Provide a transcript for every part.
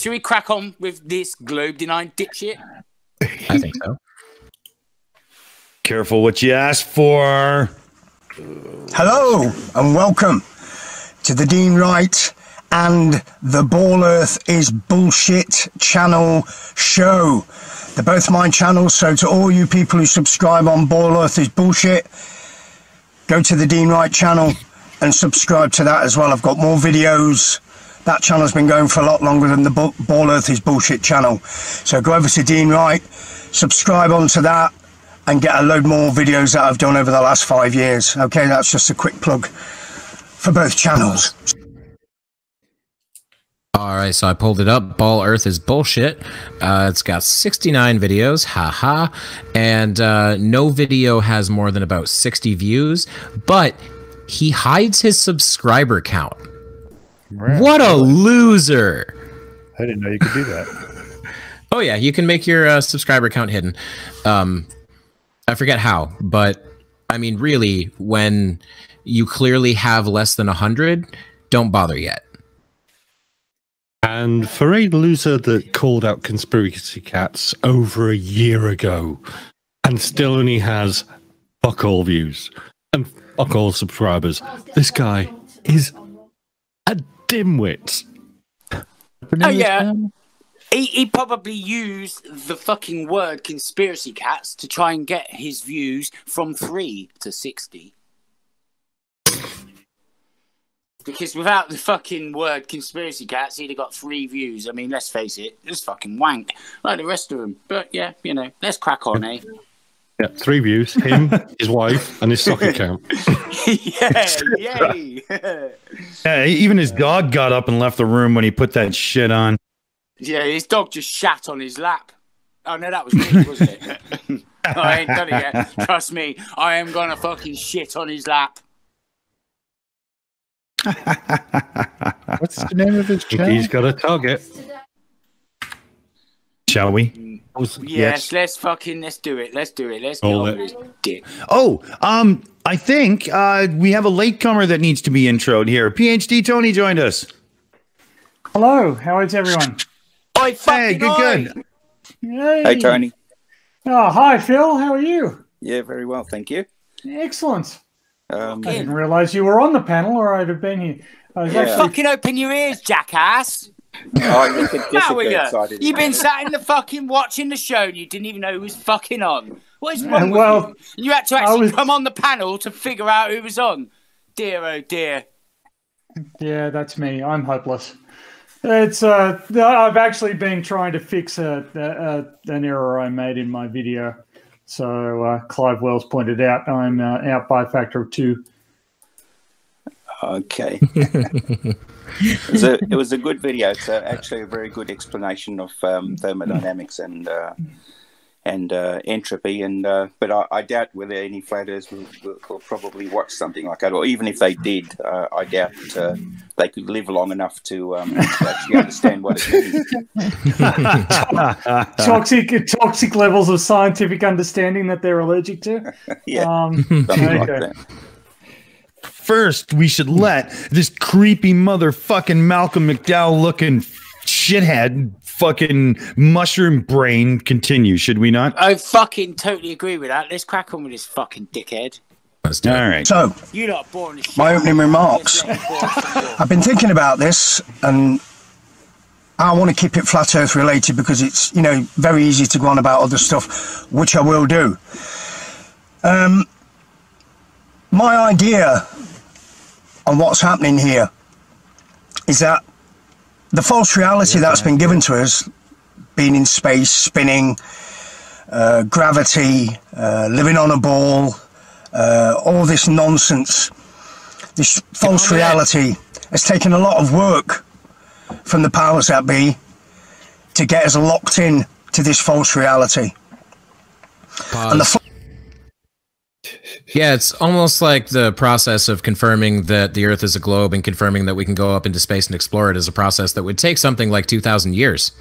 should we crack on with this globe denying dipshit? I think so. Careful what you ask for. Hello and welcome to the Dean Wright and the Ball Earth is Bullshit channel show. They're both my channels, so to all you people who subscribe on Ball Earth is Bullshit, go to the Dean Wright channel and subscribe to that as well. I've got more videos. That channel's been going for a lot longer than the Ball Earth is Bullshit channel. So go over to Dean Wright, subscribe onto that, and get a load more videos that I've done over the last five years. Okay, that's just a quick plug for both channels. All right, so I pulled it up. Ball Earth is bullshit. Uh, it's got 69 videos, haha, and uh, no video has more than about 60 views, but he hides his subscriber count. Right. What a loser! I didn't know you could do that. oh yeah, you can make your uh, subscriber count hidden. Um, I forget how, but I mean, really, when you clearly have less than 100, don't bother yet. And for a loser that called out conspiracy cats over a year ago and still only has fuck all views and fuck all subscribers, this guy is a dimwit. Oh, yeah. He, he probably used the fucking word conspiracy cats to try and get his views from three to 60. Because without the fucking word conspiracy cats, he'd have got three views. I mean, let's face it, it's fucking wank, like the rest of them. But yeah, you know, let's crack on, eh? Yeah, three views: him, his wife, and his stock account. yeah, yay! yeah, even his dog got up and left the room when he put that shit on. Yeah, his dog just shat on his lap. Oh no, that was me, wasn't it? I ain't done it yet. Trust me, I am gonna fucking shit on his lap. What's the name of his channel? He's got a target. Shall we? Yes, yes, let's fucking let's do it. Let's do it. Let's get on this dick. Oh, um, I think uh, we have a latecomer that needs to be introed here. PhD Tony joined us. Hello, how is everyone? Oi, hey, good, good. Hey. hey, Tony. Oh, hi, Phil. How are you? Yeah, very well, thank you. Excellent. Um, I didn't realize you were on the panel, or I'd have been here. I was yeah. actually... Fucking open your ears, jackass. Oh, you we go. You've been sat in the fucking watching the show and you didn't even know who was fucking on. What is wrong well, with you? You had to actually was... come on the panel to figure out who was on. Dear, oh dear. Yeah, that's me. I'm hopeless. It's uh, I've actually been trying to fix a, a, a an error I made in my video. So uh, Clive Wells pointed out I'm uh, out by a factor of two. Okay. it, was a, it was a good video. It's uh, actually a very good explanation of um, thermodynamics and uh, and uh, entropy. And uh, but I, I, doubt whether any flat earthers will, will, will, probably watch something like that, or even if they did, uh, I doubt uh, they could live long enough to, um, to actually understand what it means. toxic toxic levels of scientific understanding that they're allergic to. yeah, um, something okay. like that first we should let this creepy motherfucking Malcolm McDowell looking shithead fucking mushroom brain continue, should we not? I fucking totally agree with that. Let's crack on with this fucking dickhead. Let's do All right. So, you not born my opening remarks. I've been thinking about this, and I want to keep it flat Earth related because it's you know very easy to go on about other stuff, which I will do. Um, my idea on what's happening here is that the false reality yeah, that's been given to us, being in space, spinning, uh, gravity, uh, living on a ball, uh, all this nonsense, this false reality has taken a lot of work from the powers that be to get us locked in to this false reality. Pause. And the yeah, it's almost like the process of confirming that the Earth is a globe and confirming that we can go up into space and explore it is a process that would take something like 2,000 years.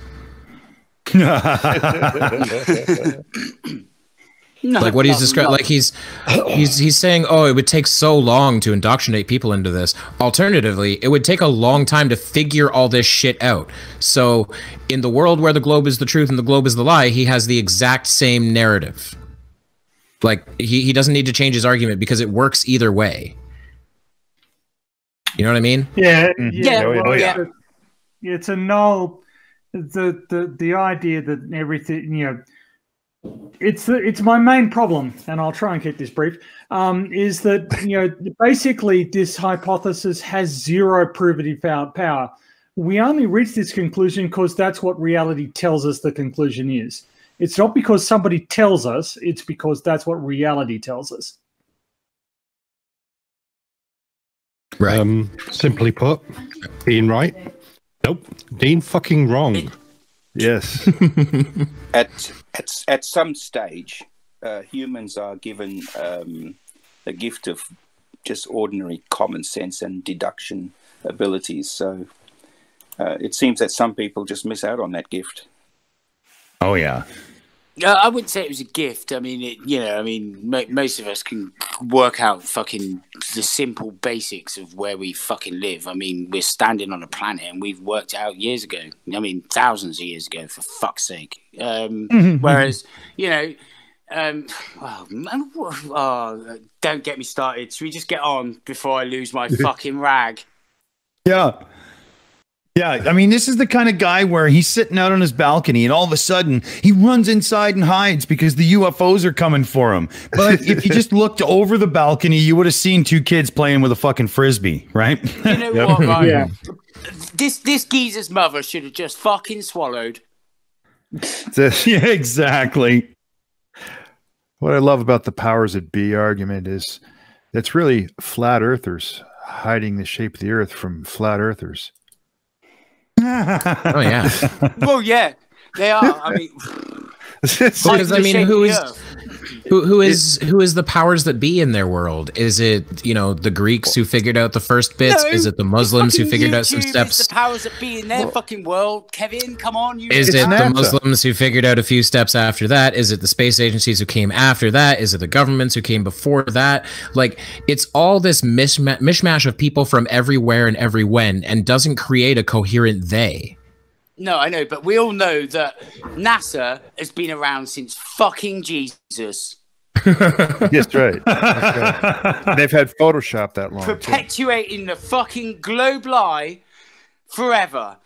No, like what he's describing, like he's he's he's saying, oh, it would take so long to indoctrinate people into this. Alternatively, it would take a long time to figure all this shit out. So, in the world where the globe is the truth and the globe is the lie, he has the exact same narrative. Like he he doesn't need to change his argument because it works either way. You know what I mean? Yeah, mm-hmm. yeah, oh, well, yeah. It's a null. The the the idea that everything you know it's the, it's my main problem, and I'll try and keep this brief. Um, is that you know basically this hypothesis has zero probative power. We only reach this conclusion because that's what reality tells us the conclusion is. It's not because somebody tells us; it's because that's what reality tells us. Right. Um, simply put, Dean right. Nope. Dean fucking wrong. Yes. at at at some stage, uh, humans are given um, the gift of just ordinary common sense and deduction abilities. So uh, it seems that some people just miss out on that gift. Oh yeah. Uh, I wouldn't say it was a gift. I mean, it, you know, I mean, most of us can work out fucking the simple basics of where we fucking live. I mean, we're standing on a planet and we've worked out years ago. I mean, thousands of years ago, for fuck's sake. Um, mm-hmm. whereas, you know, um, well, oh, don't get me started. Should we just get on before I lose my fucking rag? Yeah. Yeah, I mean, this is the kind of guy where he's sitting out on his balcony and all of a sudden he runs inside and hides because the UFOs are coming for him. But if you just looked over the balcony, you would have seen two kids playing with a fucking frisbee, right? You know yep. what, Ryan? Yeah. This this geezer's mother should have just fucking swallowed. yeah, exactly. What I love about the powers that be argument is it's really flat earthers hiding the shape of the earth from flat earthers oh yeah. well, yeah, they are. I mean, because I mean, who is who who is who is the powers that be in their world? Is it you know the Greeks who figured out the first bits? No, is it the Muslims who figured YouTube out some steps? the powers that be in their well, fucking world, Kevin. Come on, you. Is it the Muslims who figured out a few steps after that? Is it the space agencies who came after that? Is it the governments who came before that? Like it's all this mishmash, mishmash of people from everywhere and every when, and doesn't create a coherent they. No, I know, but we all know that NASA has been around since fucking Jesus. yes, right. right. They've had Photoshop that long. Perpetuating too. the fucking globe lie forever.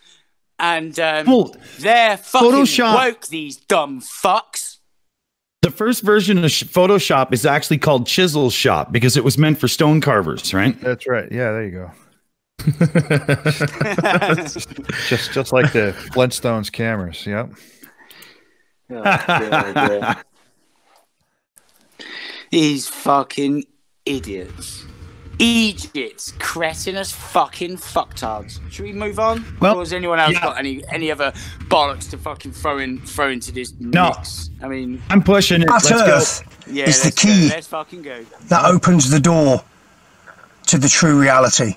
And um, well, they're fucking Photoshop. woke, these dumb fucks. The first version of Photoshop is actually called Chisel Shop because it was meant for stone carvers, right? That's right. Yeah, there you go. just just like the Flintstones cameras. Yep. Oh, These fucking idiots. Egypt's cretinous fucking fucktards. Should we move on? Well, or has anyone else yeah. got any any other bollocks to fucking throw in throw into this no. mix? I mean, I'm pushing it. Let's Earth go. Yeah, is the key. Go. Let's fucking go. That opens the door to the true reality.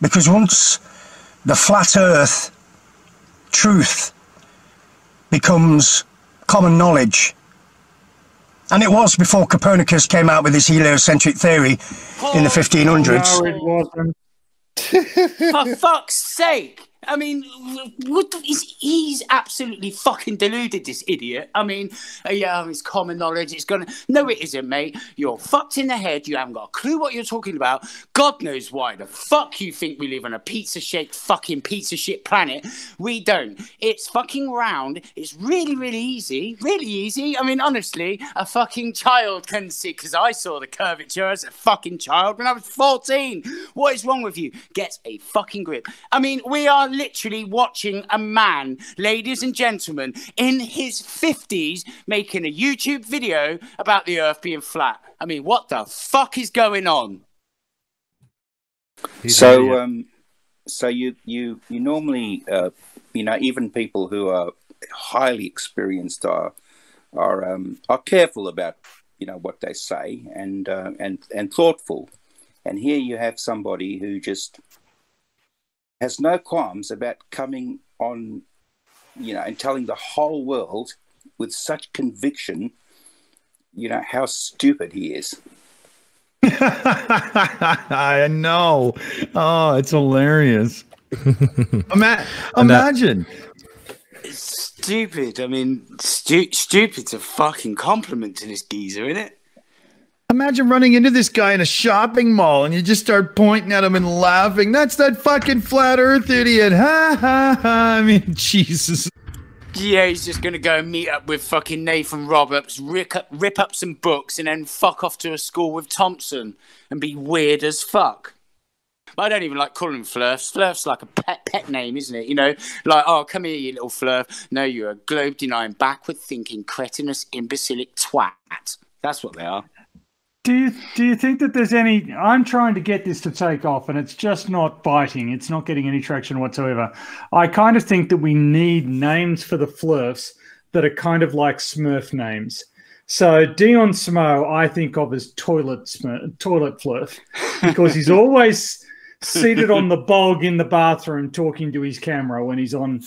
Because once the flat earth truth becomes common knowledge, and it was before Copernicus came out with his heliocentric theory oh, in the 1500s. No, it wasn't. For fuck's sake! I mean, what the, he's, he's absolutely fucking deluded, this idiot. I mean, yeah, it's common knowledge. It's gonna. No, it isn't, mate. You're fucked in the head. You haven't got a clue what you're talking about. God knows why the fuck you think we live on a pizza shaped fucking pizza shit planet. We don't. It's fucking round. It's really, really easy. Really easy. I mean, honestly, a fucking child can see, because I saw the curvature as a fucking child when I was 14. What is wrong with you? Get a fucking grip. I mean, we are literally watching a man, ladies and gentlemen, in his 50s making a YouTube video about the earth being flat. I mean, what the fuck is going on? so, um, so you you you normally, uh, you know, even people who are highly experienced are are um, are careful about you know what they say and uh, and and thoughtful. And here you have somebody who just has no qualms about coming on, you know, and telling the whole world with such conviction you know how stupid he is. I know. Oh, it's hilarious. Ima- uh, imagine. Stupid. I mean, stu- stupid's a fucking compliment to this geezer, isn't it? Imagine running into this guy in a shopping mall and you just start pointing at him and laughing. That's that fucking flat earth idiot. Ha ha ha. I mean, Jesus. Yeah, he's just gonna go and meet up with fucking Nathan Roberts, rip up, rip up some books, and then fuck off to a school with Thompson and be weird as fuck. I don't even like calling him Flurf. Flurf's like a pet pet name, isn't it? You know, like, oh, come here, you little Flurf. No, you're a globe denying, backward thinking, cretinous, imbecilic twat. That's what they are. Do you do you think that there's any? I'm trying to get this to take off, and it's just not biting. It's not getting any traction whatsoever. I kind of think that we need names for the flurfs that are kind of like Smurf names. So Dion Smo, I think of as toilet Smurf, toilet flurf, because he's always seated on the bog in the bathroom talking to his camera when he's on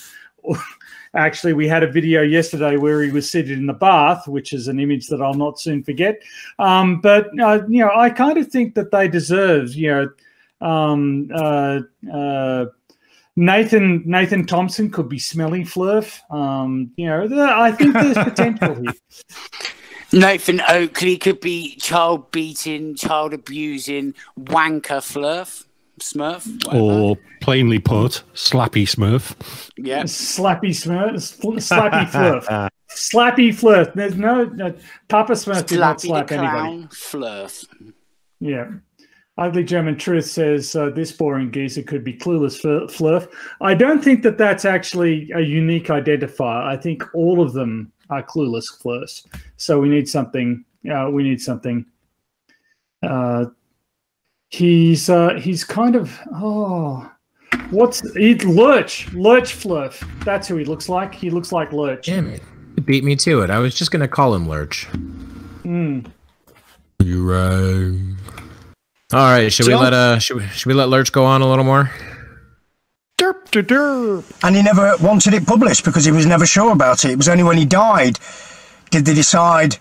Actually, we had a video yesterday where he was seated in the bath, which is an image that I'll not soon forget. Um, but uh, you know, I kind of think that they deserve, you know, um, uh, uh, Nathan Nathan Thompson could be smelly flurf. Um, you know, I think there's potential here. Nathan Oakley could be child beating, child abusing, wanker flurf. Smurf. Whatever. Or plainly put, Slappy Smurf. Yeah. Slappy Smurf. Slappy Flurf. Slappy Flurf. There's no, no Papa Smurf did not Slappy slap the anybody. clown, Flurf. Yeah. Ugly German Truth says uh, this boring geezer could be clueless fl- flurf. I don't think that that's actually a unique identifier. I think all of them are clueless flurfs. So we need something. Uh, we need something. Uh, he's uh, he's kind of oh, what's he, Lurch Lurch Flurf? That's who he looks like. He looks like Lurch. Damn it. You beat me to it. I was just going to call him Lurch. Hmm. You right. All right, should we let uh should we, should we let Lurch go on a little more? Derp, derp, derp. And he never wanted it published because he was never sure about it. It was only when he died did they decide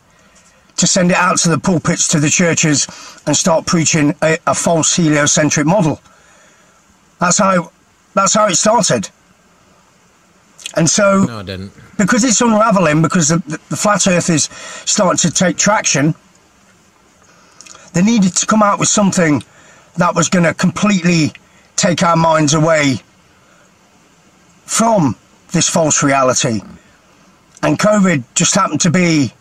to send it out to the pulpits, to the churches, and start preaching a, a false heliocentric model. That's how that's how it started. And so, No, it didn't. because it's unraveling, because the, the, the flat Earth is starting to take traction, they needed to come out with something that was going to completely take our minds away from this false reality. And COVID just happened to be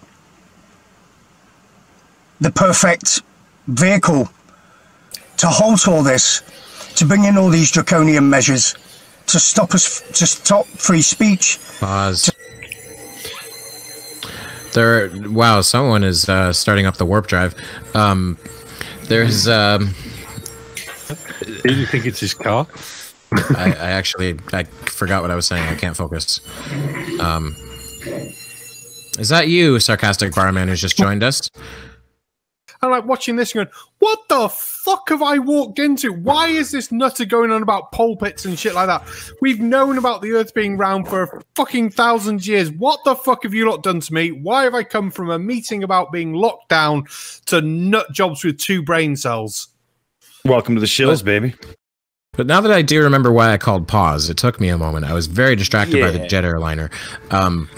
the perfect vehicle to halt all this, to bring in all these draconian measures, to stop us, to stop free speech, Pause. There wow, someone is uh starting up the warp drive. Um there's um Do you think it's his car? I, I actually I forgot what I was saying. I can't focus. Um Is that you, sarcastic barman who's just joined us? I'm like watching this and going, what the fuck have I walked into? Why is this nutter going on about pulpits and shit like that? We've known about the earth being round for a fucking thousand years. What the fuck have you lot done to me? Why have I come from a meeting about being locked down to nut jobs with two brain cells? Welcome to the shills, baby. But now that I do remember why I called pause, it took me a moment. I was very distracted by the jet airliner. Um,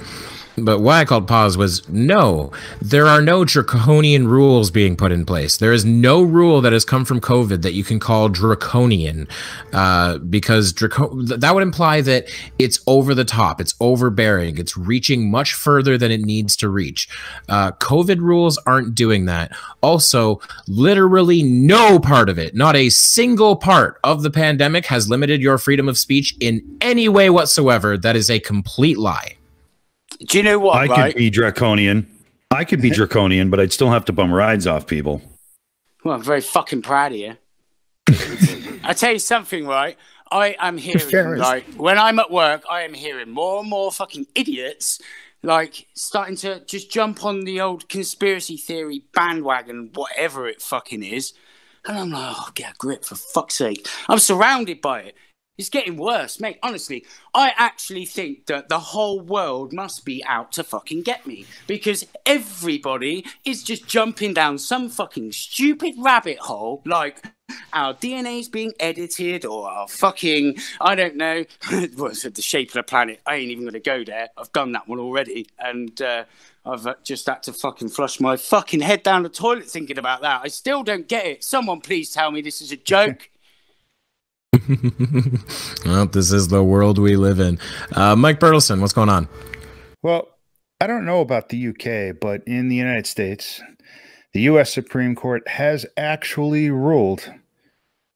but why I called pause was no, there are no draconian rules being put in place. There is no rule that has come from COVID that you can call draconian, uh, because draco- that would imply that it's over the top, it's overbearing, it's reaching much further than it needs to reach. Uh, COVID rules aren't doing that. Also, literally no part of it, not a single part of the pandemic, has limited your freedom of speech in any way whatsoever. That is a complete lie. Do you know what? I right? could be draconian. I could be draconian, but I'd still have to bum rides off people. Well, I'm very fucking proud of you. I tell you something, right? I am hearing like when I'm at work, I am hearing more and more fucking idiots like starting to just jump on the old conspiracy theory bandwagon, whatever it fucking is. And I'm like, oh, get a grip for fuck's sake. I'm surrounded by it. It's getting worse, mate. Honestly, I actually think that the whole world must be out to fucking get me because everybody is just jumping down some fucking stupid rabbit hole like our DNA's being edited or our fucking, I don't know, what's the shape of the planet. I ain't even going to go there. I've done that one already. And, uh, I've uh, just had to fucking flush my fucking head down the toilet thinking about that. I still don't get it. Someone please tell me this is a joke. well, this is the world we live in. Uh, Mike Bertelson, what's going on? Well, I don't know about the UK, but in the United States, the U.S. Supreme Court has actually ruled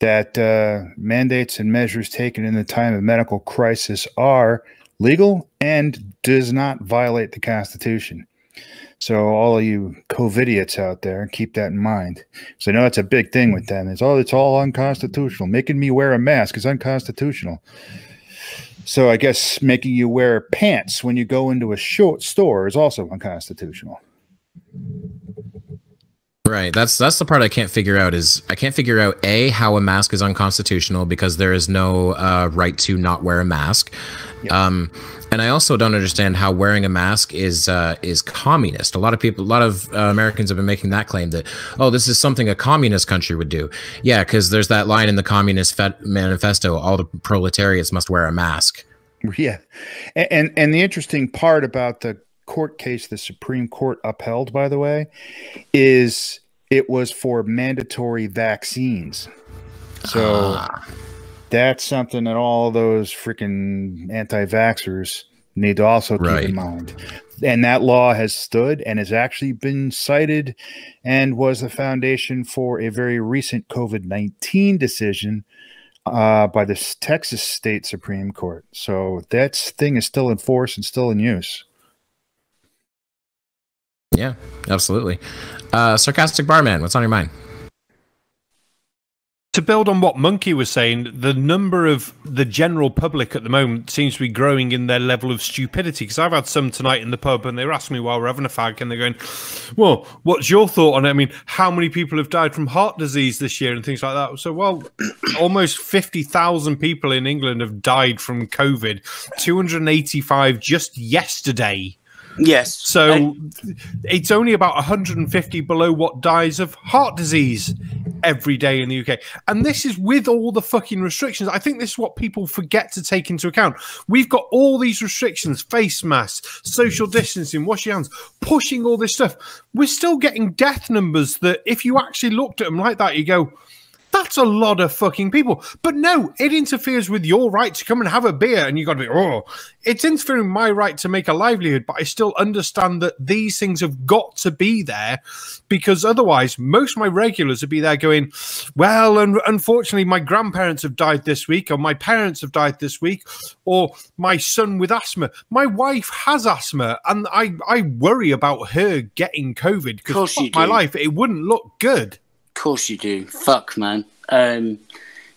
that uh, mandates and measures taken in the time of medical crisis are legal and does not violate the Constitution. So all of you COVIDiots out there, keep that in mind. So I know that's a big thing with them. It's all it's all unconstitutional. Making me wear a mask is unconstitutional. So I guess making you wear pants when you go into a short store is also unconstitutional. Right. That's that's the part I can't figure out. Is I can't figure out a how a mask is unconstitutional because there is no uh, right to not wear a mask. Yeah. Um, and I also don't understand how wearing a mask is uh, is communist. A lot of people, a lot of uh, Americans have been making that claim that oh, this is something a communist country would do. Yeah, because there's that line in the Communist Manifesto: all the proletariats must wear a mask. Yeah, and, and and the interesting part about the court case the Supreme Court upheld, by the way, is it was for mandatory vaccines. So. Ah that's something that all those freaking anti-vaxxers need to also keep right. in mind. And that law has stood and has actually been cited and was the foundation for a very recent COVID 19 decision uh, by the Texas State Supreme Court. So that thing is still in force and still in use. Yeah, absolutely. Uh, sarcastic barman, what's on your mind? to build on what Monkey was saying, the number of the general public at the moment seems to be growing in their level of stupidity. Because I've had some tonight in the pub, and they were asking me while we're having a fag, and they're going, "Well, what's your thought on it? I mean, how many people have died from heart disease this year and things like that?" So, well, almost fifty thousand people in England have died from COVID. Two hundred eighty-five just yesterday. Yes. So it's only about 150 below what dies of heart disease every day in the UK. And this is with all the fucking restrictions. I think this is what people forget to take into account. We've got all these restrictions face masks, social distancing, washing hands, pushing all this stuff. We're still getting death numbers that, if you actually looked at them like that, you go, that's a lot of fucking people. But no, it interferes with your right to come and have a beer, and you've got to be, oh, it's interfering with my right to make a livelihood. But I still understand that these things have got to be there because otherwise, most of my regulars would be there going, well, and unfortunately, my grandparents have died this week, or my parents have died this week, or my son with asthma. My wife has asthma, and I, I worry about her getting COVID because my life, it wouldn't look good course you do. Fuck, man. Um,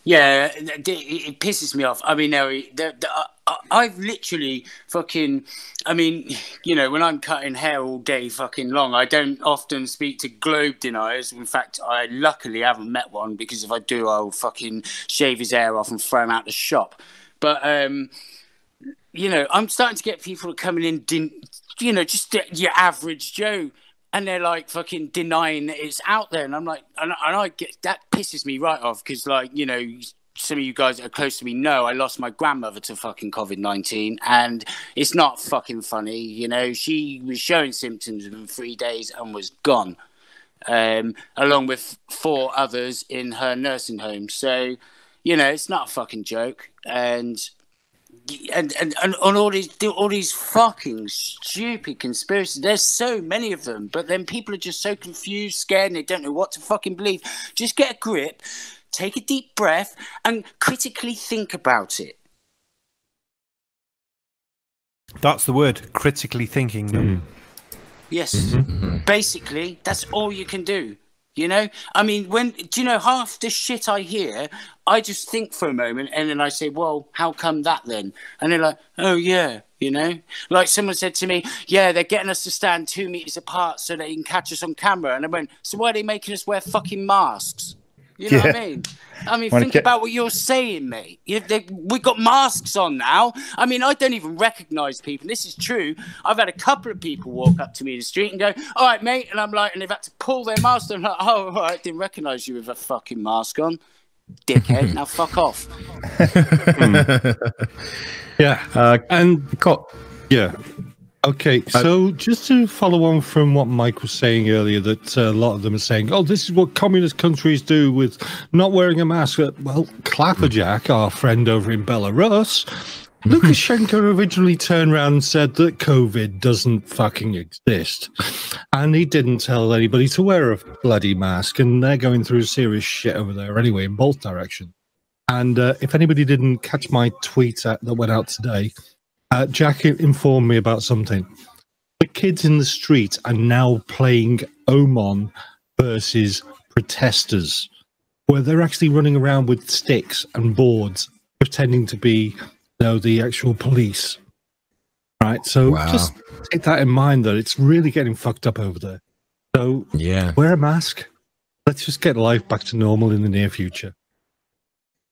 yeah, it, it, pisses me off. I mean, no, the, the, I, I've literally fucking. I mean, you know, when I'm cutting hair all day fucking long, I don't often speak to globe deniers. In fact, I luckily haven't met one because if I do, I'll fucking shave his hair off and throw him out the shop. But um, you know, I'm starting to get people coming in, you know, just your average Joe and they're like fucking denying that it's out there, and I'm like, and, and I get that pisses me right off because like you know some of you guys that are close to me know I lost my grandmother to fucking COVID nineteen, and it's not fucking funny. You know, she was showing symptoms in three days and was gone, um, along with four others in her nursing home. So, you know, it's not a fucking joke, and and, and, and on all these all these fucking stupid conspiracies. There's so many of them, but then people are just so confused, scared, and they don't know what to fucking believe. Just get a grip, take a deep breath, and critically think about it. That's the word, critically thinking. Mm. Yes, mm-hmm. basically, that's all you can do. You know, I mean, when do you know half the shit I hear? I just think for a moment, and then I say, "Well, how come that then?" And they're like, "Oh yeah." You know, like someone said to me, "Yeah, they're getting us to stand two meters apart so they can catch us on camera." And I went, "So why are they making us wear fucking masks?" You know what I mean? I mean, Wanna think ca- about what you're saying, mate. You, they, we got masks on now. I mean, I don't even recognise people. This is true. I've had a couple of people walk up to me in the street and go, "All right, mate," and I'm like, and they've had to pull their mask. and I'm like, "Oh, all right, didn't recognise you with a fucking mask on, dickhead. now fuck off." Yeah. Uh, And cool. yeah. Okay, so just to follow on from what Mike was saying earlier, that uh, a lot of them are saying, "Oh, this is what communist countries do with not wearing a mask." Uh, Well, Clapperjack, our friend over in Belarus, Lukashenko originally turned around and said that COVID doesn't fucking exist, and he didn't tell anybody to wear a bloody mask. And they're going through serious shit over there anyway, in both directions. And uh, if anybody didn't catch my tweet uh, that went out today, uh, Jack informed me about something. The kids in the street are now playing Omon versus protesters, where they're actually running around with sticks and boards, pretending to be, you know, the actual police. Right. So Wow. just take that in mind that it's really getting fucked up over there. So Yeah. wear a mask. Let's just get life back to normal in the near future.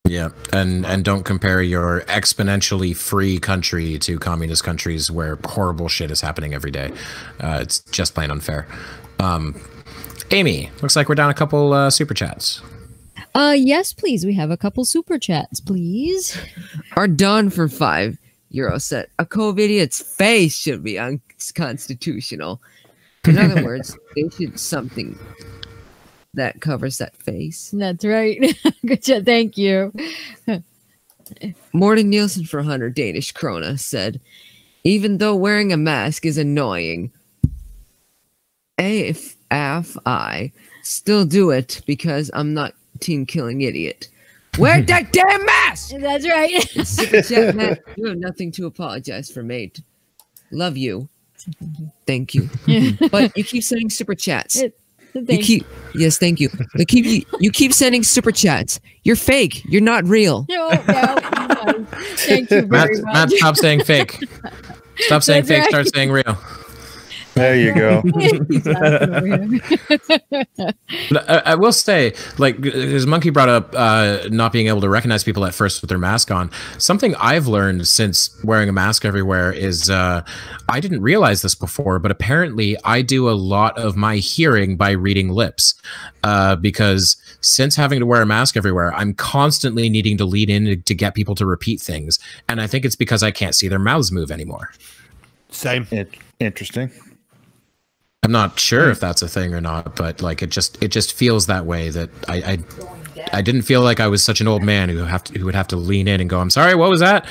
Yeah, and and don't compare your exponentially free country to communist countries where horrible shit is happening every day. Uh, it's just plain unfair. Um, Amy, looks like we're down a couple uh, super chats. Uh, yes, please. We have a couple super chats, please. Are done for five euro set. A COVID idiot's face should be unconstitutional. In other words, they should something that covers that face. That's right. Good job. Thank you. Morten Nielsen for 100 Danish krona said, even though wearing a mask is annoying, if, if I still do it because I'm not team killing idiot. Wear that damn mask! That's right. Matt, you have nothing to apologize for, mate. Love you. Thank you. but you keep sending super chats. You keep yes, thank you. You keep you, you keep sending super chats. You're fake. You're not real. No, no, no. Thank you Matt, very much. Matt, stop saying fake. Stop saying That's fake. right. Start saying real. There you go. I, I will say, like, as Monkey brought up, uh, not being able to recognize people at first with their mask on. Something I've learned since wearing a mask everywhere is uh, I didn't realize this before, but apparently I do a lot of my hearing by reading lips, uh, because since having to wear a mask everywhere, I'm constantly needing to lead in to, to get people to repeat things, and I think it's because I can't see their mouths move anymore. Same. It, interesting. I'm not sure if that's a thing or not, but like it just it just feels that way that I I, I didn't feel like I was such an old man who have to who would have to lean in and go, I'm sorry, what was that?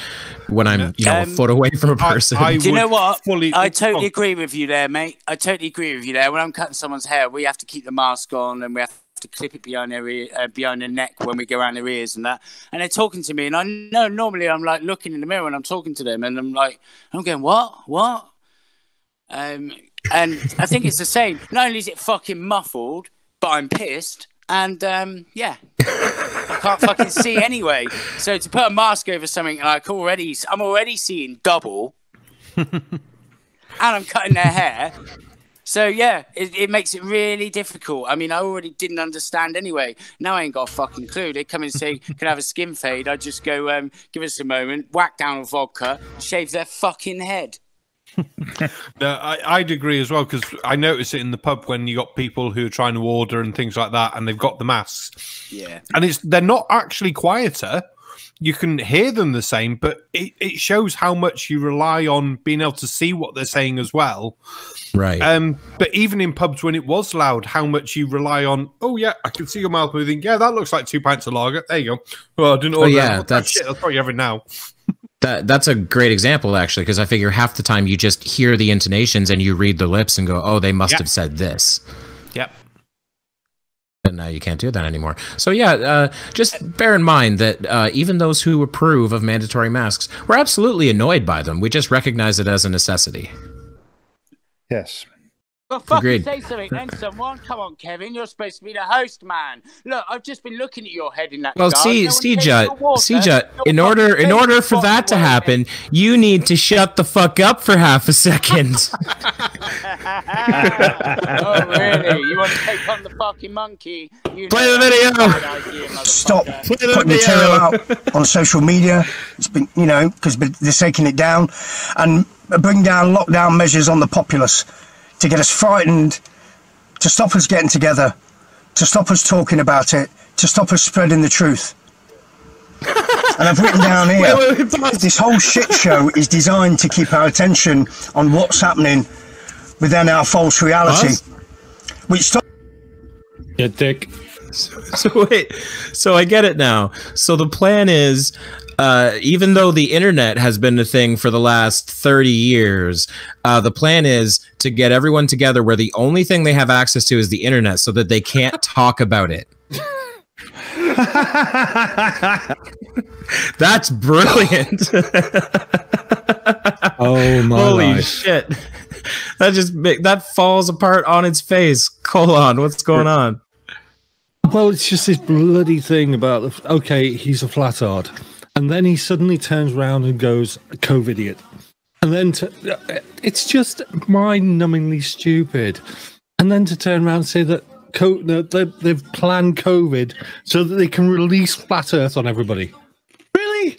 When I'm you know a Um, foot away from a person. I Do you know what? fully- I totally oh. agree with you there, mate. I totally agree with you there. When I'm cutting someone's hair, we have to keep the mask on and we have to clip it behind their ear, uh, behind their neck when we go around their ears and that. And they're talking to me, and I know normally I'm like looking in the mirror and I'm talking to them, and I'm like, I'm going, what, what? Um, and I think it's the same. Not only is it fucking muffled, but I'm pissed. And um, yeah, I can't fucking see anyway. So to put a mask over something like already, I'm already seeing double, and I'm cutting their hair. So yeah, it, it makes it really difficult. I mean, I already didn't understand anyway. Now I ain't got a fucking clue. They come and say, "Can I have a skin fade?" I just go, um, "Give us a moment." Whack down a vodka, shave their fucking head. No, I, I'd agree as well because I notice it in the pub when you got people who are trying to order and things like that, and they've got the masks, Yeah. and it's they're not actually quieter. You can hear them the same, but it, it shows how much you rely on being able to see what they're saying as well. right. Um, but even in pubs when it was loud, how much you rely on? Oh yeah, I can see your mouth moving. Yeah, that looks like two pints of lager. There you go. Well, I didn't Oh, order. yeah, that. That's- shit. That's what you're having now. That that's a great example actually, because I figure half the time you just hear the intonations and you read the lips and go, "Oh, they must Yeah. have said this." Yep. And now you can't do that anymore. So yeah, uh, just bear in mind that uh, even those who approve of mandatory masks, we're absolutely annoyed by them. We just recognize it as a necessity. Yes. Well, fucking Agreed. say something then, someone. Come on, Kevin. You're supposed to be the host, man. Look, I've just been looking at your head in that. Well, jar. see, No one Seja, takes your water. Seja, Your in order in order for that to happen, you need to shut the fuck up for half a second. oh, really? You want to take on the fucking monkey? You Play the video. that's a bad idea, Stop motherfucker. putting material out on social media. It's been, you know, because they're taking it down, and bring down lockdown measures on the populace to get us frightened, to stop us getting together, to stop us talking about it, to stop us spreading the truth. And I've written down here Wait, wait, pause. this whole shit show is designed to keep our attention on what's happening within our false reality. Pause. Which stop Yeah, So wait, so I get it now. So the plan is, uh, even though the internet has been a thing for the last thirty years, uh, the plan is to get everyone together where the only thing they have access to is the internet, so that they can't talk about it. That's brilliant. Oh my Holy shit! That just that falls apart on its face. Colon, what's going on? Well, it's just this bloody thing about the, okay, he's a flatard, and then he suddenly turns around and goes COVID-idiot, and then to, uh, it's just mind-numbingly stupid, and then to turn around and say that co- they, they've planned COVID so that they can release flat Earth on everybody. Really?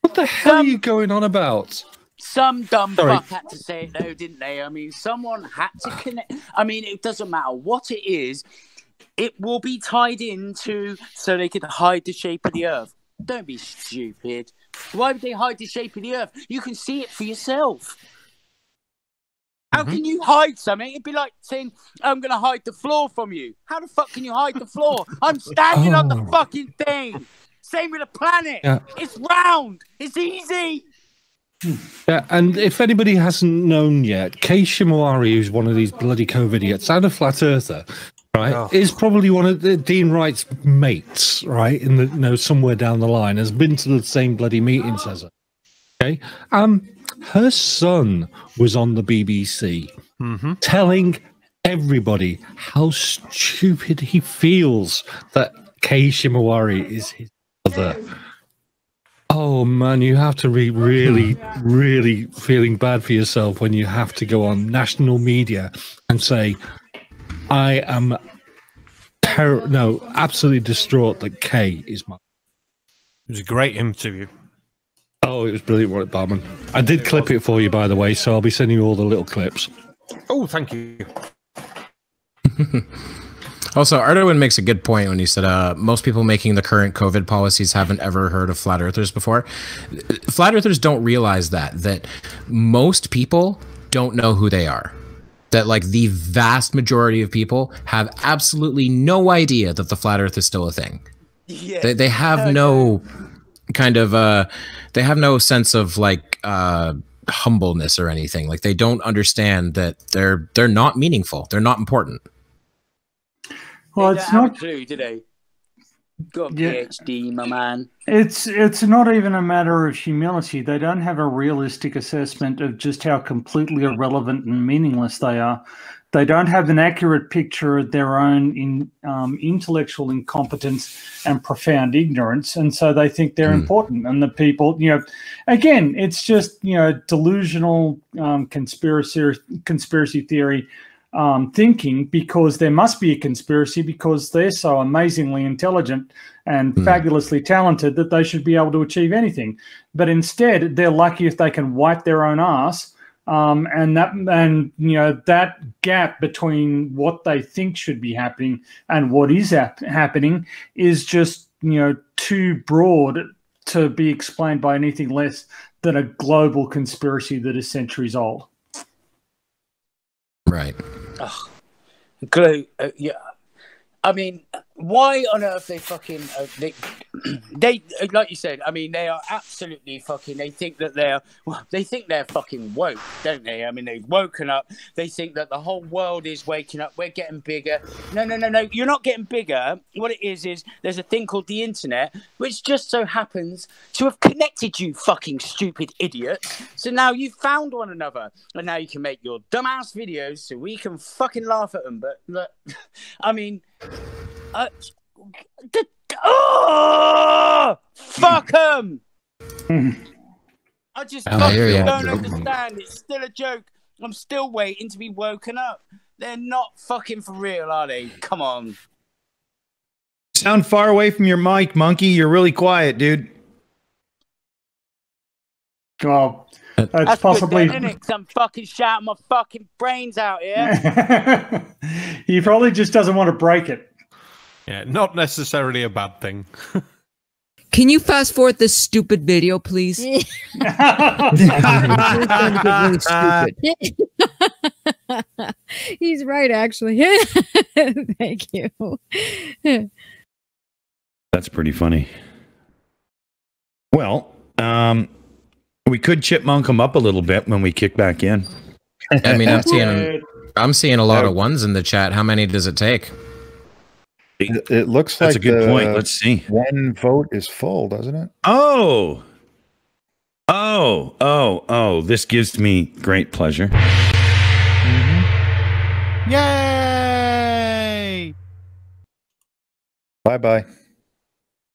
What the hell are you going on about? Some dumb Sorry. fuck had to say it though, didn't they? I mean, someone had to connect. I mean, it doesn't matter what it is. It will be tied into so they could hide the shape of the earth. Don't be stupid. Why would they hide the shape of the earth? You can see it for yourself. How mm-hmm. can you hide something? It'd be like saying, I'm going to hide the floor from you. How the fuck can you hide the floor? I'm standing on the Oh. fucking thing. Same with the planet. Yeah. It's round. It's easy. Yeah, and if anybody hasn't known yet, Kei Shemirani, who's one of these bloody COVID idiots and a flat earther, right, is probably one of the Dean Wright's mates, right, in the you know somewhere down the line, has been to the same bloody meetings as her. Okay, um, her son was on the BBC mm-hmm. telling everybody how stupid he feels that Kei Shemirani is his mother. Oh man, you have to be really, really feeling bad for yourself when you have to go on national media and say, "I am ter- no, absolutely distraught that Kay is my." It was a great interview. Oh, it was brilliant, Warwick Barman. I did clip it for you, by the way, so I'll be sending you all the little clips. Oh, thank you. Also, Ardoin makes a good point when he said uh, most people making the current COVID policies haven't ever heard of flat earthers before. Flat earthers don't realize that that most people don't know who they are. That like the vast majority of people have absolutely no idea that the flat earth is still a thing. Yeah. They, they have no kind of uh they have no sense of like uh humbleness or anything. Like they don't understand that they're they're not meaningful. They're not important. Well, They it's don't have not. a clue, do they? Got a Yeah. PhD, my man. It's it's not even a matter of humility. They don't have a realistic assessment of just how completely irrelevant and meaningless they are. They don't have an accurate picture of their own in um, intellectual incompetence and profound ignorance, and so they think they're important. And the people, you know, again, it's just you know delusional um, conspiracy conspiracy theory um, thinking because there must be a conspiracy because they're so amazingly intelligent and fabulously talented that they should be able to achieve anything. But instead, they're lucky if they can wipe their own ass. Um, and that and you know that gap between what they think should be happening and what is hap- happening is just you know too broad to be explained by anything less than a global conspiracy that is centuries old. Right. Glue. Uh, yeah. I mean, why on earth they fucking uh, they, they like you said? I mean, they are absolutely fucking. They think that they're well, they think they're fucking woke, don't they? I mean, they've woken up. They think that the whole world is waking up. We're getting bigger. No, no, no, no. You're not getting bigger. What it is is there's a thing called the internet, which just so happens to have connected you, fucking stupid idiots. So now you've found one another, and now you can make your dumbass videos so we can fucking laugh at them. But look, I mean. Uh, d- d- oh, fuck them! I just I hear fucking don't understand. It's still a joke. I'm still waiting to be woken up. They're not fucking for real, are they? Come on. Sound far away from your mic, monkey. You're really quiet, dude. Well, that's, That's possibly. good, then, isn't it? 'Cause I'm fucking shouting my fucking brains out here. he probably just doesn't want to break it. Yeah, not necessarily a bad thing. Can you fast forward this stupid video, please? He's right, actually. Thank you. That's pretty funny. Well, um, we could chipmunk them up a little bit when we kick back in. I mean, I'm seeing, I'm seeing a lot of ones in the chat. How many does it take? It, it looks That's like a good the point. Let's see. One vote is full, doesn't it? Oh, oh, oh, oh! This gives me great pleasure. Mm-hmm. Yay! Bye bye.